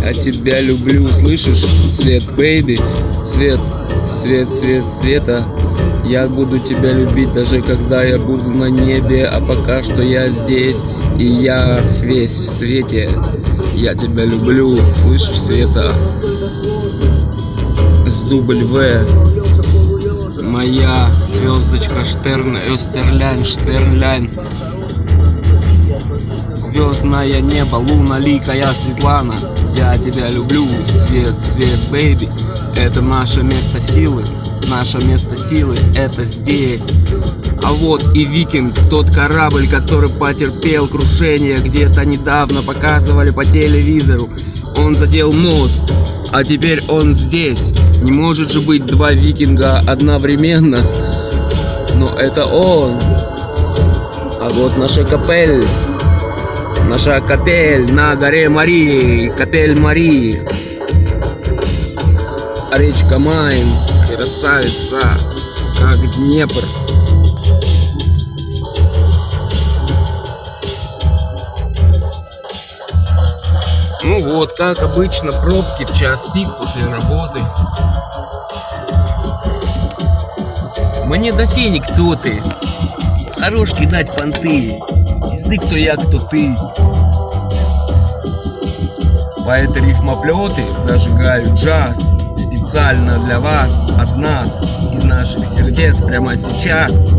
Я тебя люблю, слышишь? Свет, бэйби, свет, свет, свет, света. Я буду тебя любить, даже когда я буду на небе, а пока что я здесь, и я весь в свете. Я тебя люблю, слышишь, Света? С дубль В. Звездочка Штерн, Эстерлянь, Штерлян. Звездное небо, луна, ликая Светлана. Я тебя люблю, sweet, sweet, baby. Это наше место силы, наше место силы, это здесь. А вот и Викинг, тот корабль, который потерпел крушение, где-то недавно показывали по телевизору. Он задел мост, а теперь он здесь. Не может же быть два викинга одновременно. Но это он. А вот наша капель. Наша капель на горе Марии. Капель Марии. Речка Майн. Красавица. Как Днепр. Ну вот, как обычно, пробки в час пик после работы. Мне до фени кто ты. Хорош кидать понты. Пизды кто я, кто ты. Поэты рифмоплеты зажигают джаз Специально для вас, от нас, из наших сердец прямо сейчас